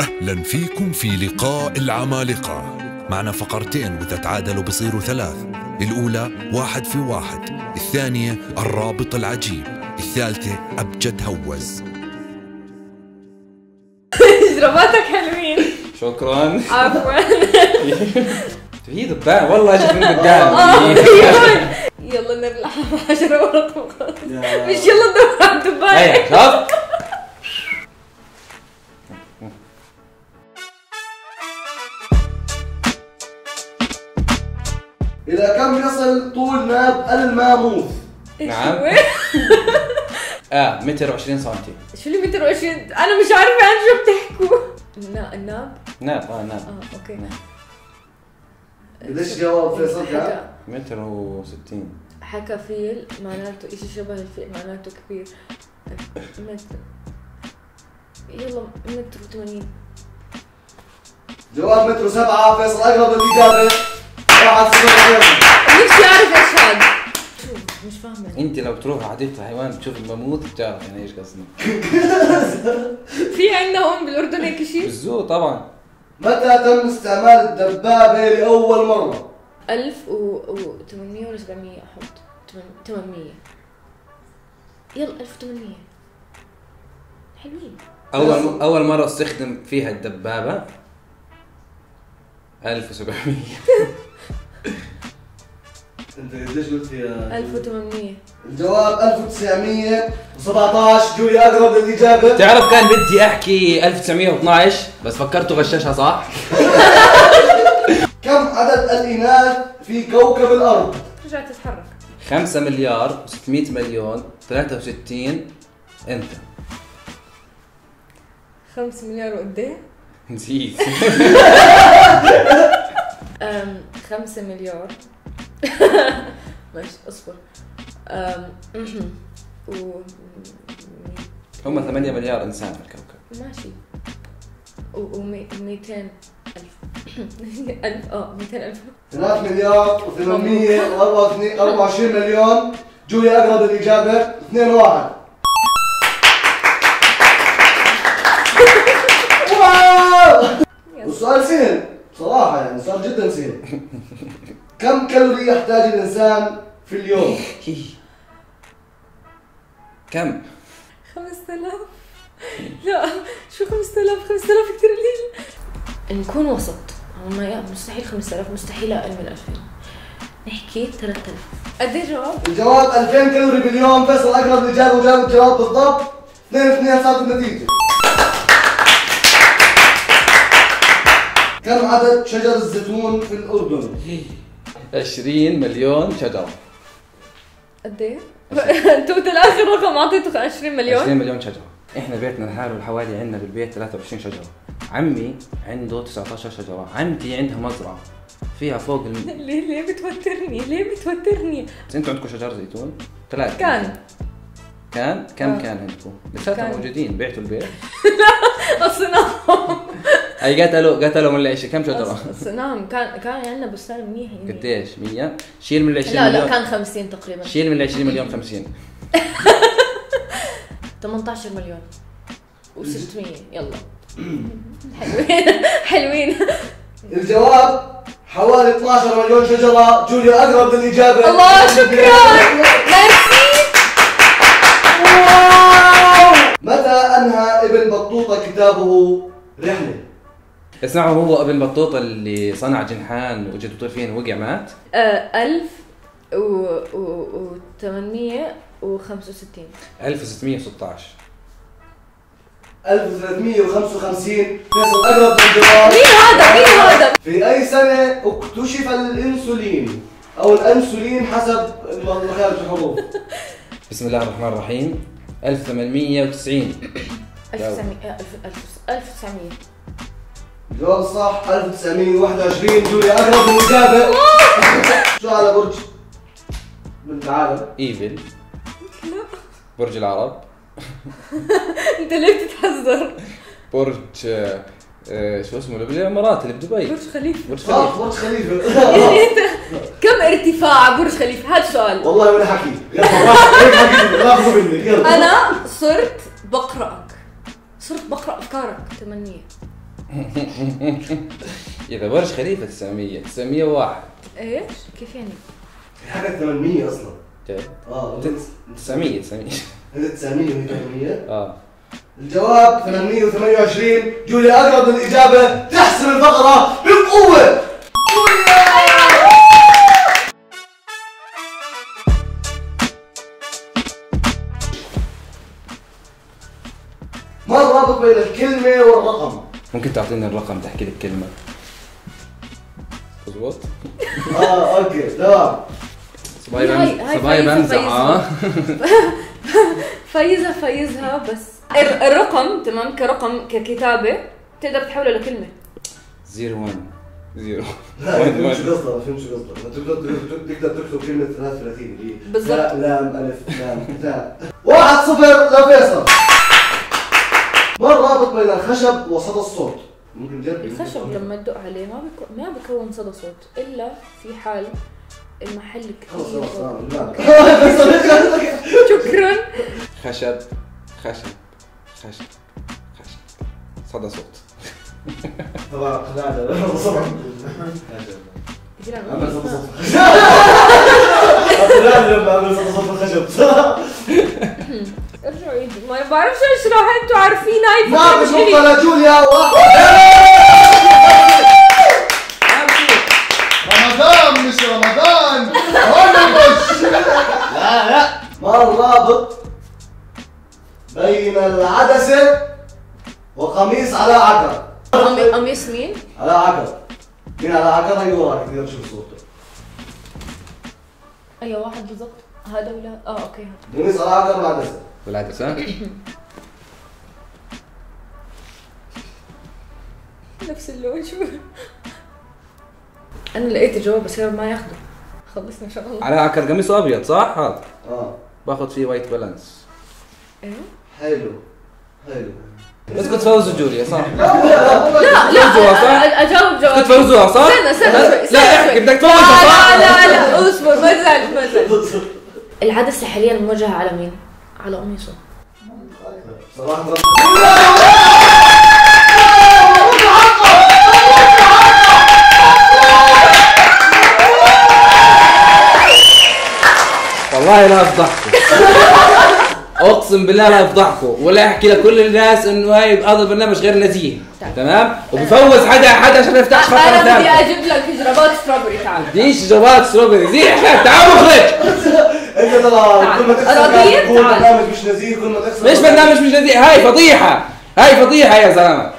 أهلا فيكم في لقاء العمالقة معنا فقرتين وإذا تعادلوا بصيروا ثلاث. الأولى واحد في واحد الثانية الرابط العجيب الثالثة أبجد هوز. اجرباتك حلوين. شكرا. عفوا. في دبان والله اجت من قدام. يلا نبلع عشرة ورق مخاط مش يلا ندور على الدبان إلى كم يصل طول ناب الماموث؟ نعم. آه متر و20 سم شو اللي متر وعشرين؟ أنا مش عارفة عن شو بتحكوا. النا- الناب ناب آه ناب. آه okay. ليش جواب فيصل كان؟ متر و60 حكى فيل معناته إشي شبه الفيل معناته كبير. متر. يلا متر وثمانين جواب متر سبعة فيصل أقرب للإجابة واحد صفر فيصل نفسي أعرف إيش هذا. شو مش فاهمة أنت لو بتروح على حديقه الحيوان تشوف الماموث بتعرف يعني إيش قصدي في عندنا هون بالأردن هيك شيء؟ بالزو طبعا. متى تم استعمال الدبابة لأول مرة؟ 1800 ولا 700 أحط. 800 يلا 1800 حلوين. أول أول مرة استخدم فيها الدبابة؟ 1700 أنت قديش قلت يا 1800 الجواب 1917 جولي أقرب للإجابة تعرف كان بدي أحكي 1912 بس فكرته غشاشها صح؟ كم عدد الإناث في كوكب الأرض؟ رجعت تتحرك. 5 مليار و600 مليون 63 أنت؟ 5 مليار وقد إيه؟ نسيت. 5 مليار. ماشي أصبر. و هم 8 مليار إنسان في الكوكب. ماشي. و 200 ألف. ألف آه 200 ألف. 3 مليار و824 مليون. جولي أقرب للإجابة. 2 1 صراحة يعني سؤال جدا سهل كم كالوري يحتاج الإنسان في اليوم؟ كم؟ 5000 لا شو 5000 5000 كثير قليل. نكون وسط. ما مستحيل 5000 مستحيل أقل من 2000 نحكي 3000 قد إيه جواب؟ الجواب 2000 كالوري باليوم فيصل أقرب للإجابة وجاب الجواب بالضبط 2 2 صارت النتيجة. كم عدد شجر الزيتون في الأردن؟ 20 مليون شجره قد إيه؟ توتال اخر رقم اعطيته 20 20 مليون مليون شجره إحنا بيتنا لحاله حوالي عندنا بالبيت 23 شجرة عمي عنده 19 شجرة عمتي عندها مزرعة فيها فوق الم... ليه ليه بتوترني؟ ليه بتوترني؟ بس أنتوا عندكم شجر زيتون؟ ثلاثة كان كان كم آه. كان عندكم؟ لساتهم. موجودين بعتوا البيت الصناعة أي قتلوا قتلوا من العيش كم شجرة؟ الصناعة كان كان عندنا بستان منيح يعني قديش؟ 100 شيل من ال 20 لا لا مليون. كان 50 تقريبا. شيل من ال 20 مليون 50 18 مليون. و600 يلا. حلوين. حلوين. الجواب حوالي 12 مليون شجرة. جوليا أقرب للإجابة. الله شكرا. اسمعوا هو ابن بطوطه اللي صنع جنحان وجد طفين وقع مات؟ آه ألف و و وثمانمية 1616 1355 فيصل أقرب للدولار مين هذا؟ مين هذا؟ في أي سنة اكتشف الإنسولين؟ أو الأنسولين حسب مخارج الحروف. بسم الله الرحمن الرحيم. 1890 1900 1900 جواب صح 1921 جوليا أقرب المسابق شو على برج؟ بنت العالم إيفل. برج العرب. أنت ليه بتتحذر؟ برج آه، آه، شو اسمه؟ اللي بالامارات اللي بدبي. برج خليفة. برج آه، خليفة. برج خليفة. كم ارتفاع برج خليفة؟ هذا سؤال. والله ولا حكي. أنا صرت بقرأك. صرت بقرأ أفكارك. تمنية. اذا برج خليفة 900 901 إيش؟ كيف يعني؟ في حاجة 800 أصلا. آه 900 900 انت 900 وهي 800 آه. الجواب 828 جوليا أقرب للإجابة. تحسم الفقرة بقوة. ما الرابط بين الكلمة والرقم؟ ممكن تعطيني الرقم تحكي لك كلمه مضبوط آه okay تمام. بمزح فايزة. آه. فايزها فايزها بس الر- الرقم تمام كرقم ككتابة تقدر تحوله لكلمة. 01 zero. لا ما فهمتش قصده ما فهمتش تقدر تقدر تقدر تكتب كلمة 33 اللي هي بالضبط. لا لام ألف لام تاء واحد صفر لفيصل ما الرابط بين الخشب وصدى الصوت؟ ممكن نجرب الخشب لما تدق عليه ما بيكون ما بكون صدى صوت. إلا في حال المحل كثير شكرا. خشب خشب خشب خشب. صدى صوت. طبعا قناعة عمل صدى. صوت. قناعة لما عمل صدى صوت الخشب. ارجعوا ما بعرفش اشرح أنتوا عارفين. ما فكرة مش. نقطة لجوليا واحد رمضان مش رمضان. لا لا. ما الرابط بين العدسة وقميص على عكر قمي- قميص مين؟ على عكر مين على عكر هي وراك تقدر تشوف صورته. اي واحد بالضبط. هذا ولا آه okay. هذا قميص على عكر وعدسة والعدسة. نفس اللون شو أنا لقيت الجواب بس هو ما ياخده. خلصنا إن شاء الله. على عكر قميص أبيض صح؟ هذا. آه. باخذ فيه white balance إيه؟ حلو. حلو. بس كنت فوزوا جوليا صح؟ لا لا؟ أ- أجاوب جواب كنت فوزوها صح؟ استنى استنى لا إحكي. بدك لا تفوزها صح؟ لا لا لا اصبر ما زال ما زال العدسة حاليا موجهة على مين؟ على قميصه صراحة. والله لا أفضحكم. أقسم بالله لأفضحكم. ولا أحكي لكل الناس إنه هاي هذا البرنامج غير نزيه. تمام؟ وبفوز حدا حدا عشان يفتح فقره أنا بدي أجيب لك جرابات strawberry تعال. ديش جرابات strawberry زي تعال مخرج انت ترى كل ما تخسر. برنامج مش نزيه كل ما تخسر ليش برنامج مش نزيه؟ هاي فضيحة. هاي فضيحة يا زلمة.